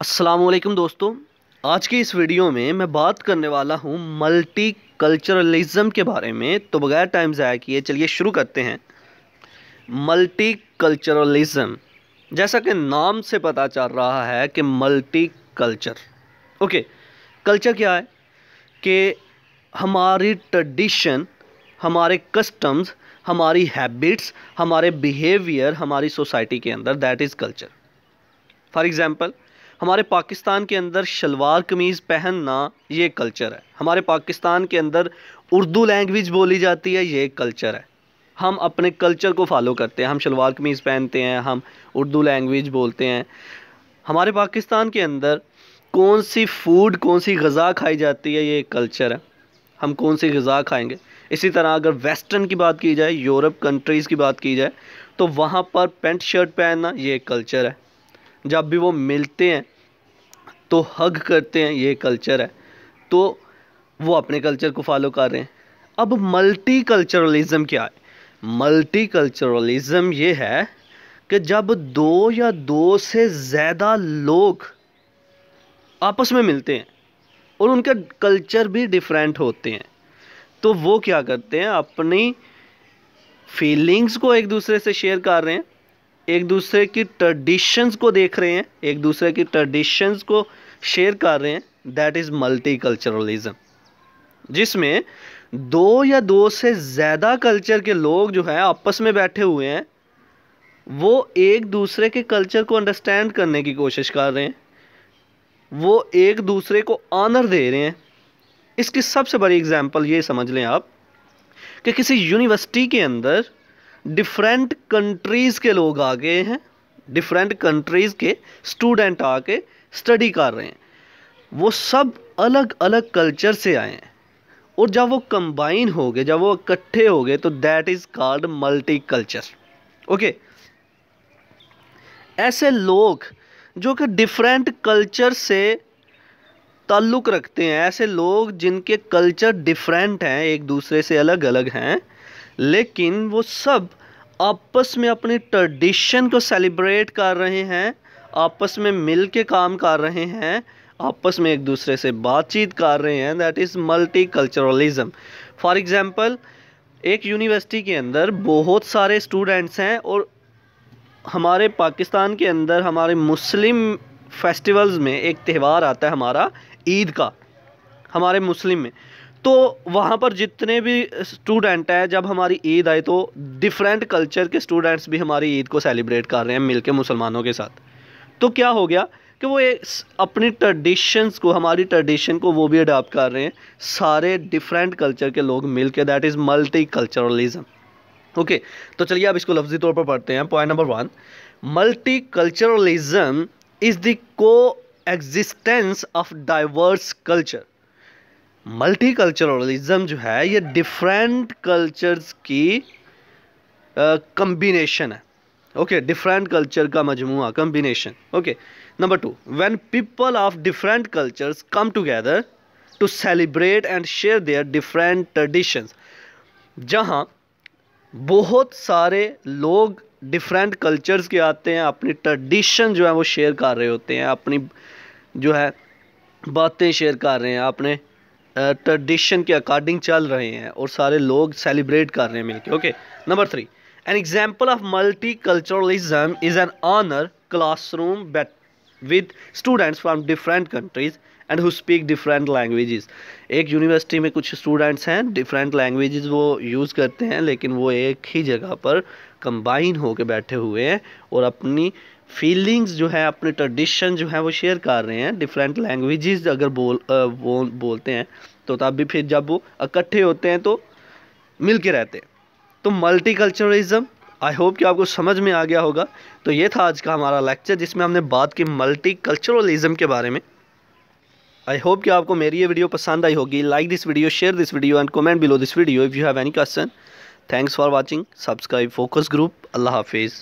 असलकुम दोस्तों। आज की इस वीडियो में मैं बात करने वाला हूँ मल्टी कल्चरलिज़म के बारे में तो बगैर टाइम ज़ाया किए चलिए शुरू करते हैं। मल्टी कल्चरलिज़म जैसा कि नाम से पता चल रहा है कि मल्टी कल्चर ओके कल्चर क्या है? कि हमारी ट्रेडिशन हमारे कस्टम्स हमारी हैबिट्स हमारे बिहेवियर हमारी सोसाइटी के अंदर that is culture for example हमारे पाकिस्तान के अंदर शलवार कमीज़ पहनना ये कल्चर है। हमारे पाकिस्तान के अंदर उर्दू लैंग्वेज बोली जाती है, ये कल्चर है। हम अपने कल्चर को फॉलो करते हैं। हम शलवार कमीज़ पहनते हैं, हम उर्दू लैंग्वेज बोलते हैं। हमारे पाकिस्तान के अंदर कौन सी फ़ूड कौन सी गज़ा खाई जाती है, ये कल्चर है। हम कौन सी गज़ा खाएँगे? इसी तरह अगर वेस्टर्न की बात की जाए यूरोप कंट्रीज़ की बात की जाए तो वहाँ पर पेंट शर्ट पहनना ये कल्चर है। जब भी वो मिलते हैं तो हग करते हैं, ये कल्चर है। तो वो अपने कल्चर को फॉलो कर रहे हैं। अब मल्टी कल्चरलिज़म क्या है? मल्टी कल्चरलिज़म ये है कि जब दो या दो से ज़्यादा लोग आपस में मिलते हैं और उनका कल्चर भी डिफरेंट होते हैं तो वो क्या करते हैं? अपनी फीलिंग्स को एक दूसरे से शेयर कर रहे हैं। एक दूसरे की ट्रेडिशंस को देख रहे हैं, एक दूसरे की ट्रेडिशंस को शेयर कर रहे हैं दैट इज़ मल्टी कल्चरलिज्म जिसमें दो या दो से ज़्यादा कल्चर के लोग जो हैं, आपस में बैठे हुए हैं, वो एक दूसरे के कल्चर को अंडरस्टैंड करने की कोशिश कर रहे हैं, वो एक दूसरे को आनर दे रहे हैं। इसकी सबसे बड़ी एग्जांपल ये समझ लें आप, कि किसी यूनिवर्सिटी के अंदर डिफरेंट कंट्रीज़ के लोग आ गए हैं डिफरेंट कंट्रीज़ के स्टूडेंट आके स्टडी कर रहे हैं। वो सब अलग अलग कल्चर से आए हैं। और जब वो कंबाइन हो गए, जब वो इकट्ठे हो गए तो that is called multi culture okay ऐसे लोग जो कि डिफरेंट कल्चर से ताल्लुक़ रखते हैं, ऐसे लोग जिनके कल्चर डिफरेंट हैं, एक दूसरे से अलग अलग हैं लेकिन वो सब आपस में अपने ट्रेडिशन को सेलिब्रेट कर रहे हैं, आपस में मिल के काम कर रहे हैं, आपस में एक दूसरे से बातचीत कर रहे हैं that is multiculturalism for example एक यूनिवर्सिटी के अंदर बहुत सारे स्टूडेंट्स हैं और हमारे पाकिस्तान के अंदर, हमारे मुस्लिम फेस्टिवल्स में एक त्यौहार आता है हमारा ईद का, हमारे मुस्लिम में। तो वहाँ पर जितने भी स्टूडेंट हैं, जब हमारी ईद आए तो डिफरेंट कल्चर के स्टूडेंट्स भी हमारी ईद को सेलिब्रेट कर रहे हैं, मिलके मुसलमानों के साथ। तो क्या हो गया कि वो एक अपनी ट्रेडिशंस को, हमारी ट्रेडिशन को वो भी अडाप्ट कर रहे हैं। सारे डिफरेंट कल्चर के लोग मिल के that is multi culturalism okay तो चलिए आप इसको लफ्जी तौर पर पढ़ते हैं। Point number one multiculturalism is the coexistence of diverse culture multiculturalism जो है, ये डिफरेंट कल्चर्स की कम्बिनेशन है। ओके डिफरेंट कल्चर का मजमू combination okay number two when people of different cultures come together to celebrate and share their different traditions जहाँ बहुत सारे लोग डिफरेंट कल्चर्स के आते हैं, अपनी ट्रेडिशन जो है वो शेयर कर रहे होते हैं, अपनी जो है बातें शेयर कर रहे हैं, अपने ट्रेडिशन के अकॉर्डिंग चल रहे हैं और सारे लोग सेलिब्रेट कर रहे हैं मिलके okay number three an example of multiculturalism is an honour classroom bet with students from different countries and who speak different languages एक यूनिवर्सिटी में कुछ स्टूडेंट्स हैं डिफरेंट लैंग्वेजेस वो यूज़ करते हैं, लेकिन वो एक ही जगह पर कंबाइन होकर बैठे हुए हैं और अपनी फीलिंग्स जो है, अपने ट्रेडिशन जो है, वो शेयर कर रहे हैं डिफरेंट लैंग्वेजेस अगर बोल वो बोलते हैं तो तब भी फिर जब वो इकट्ठे होते हैं तो मिल के रहते हैं। तो मल्टी कल्चरलिज्म आई होप कि आपको समझ में आ गया होगा। तो ये था आज का हमारा लेक्चर जिसमें हमने बात की मल्टी कल्चरलिज्म के बारे में। आई होप कि आपको मेरी ये वीडियो पसंद आई होगी। Like this video share this video and comment below this video if you have any question thanks for watching subscribe focus group अल्लाह हाफिज़।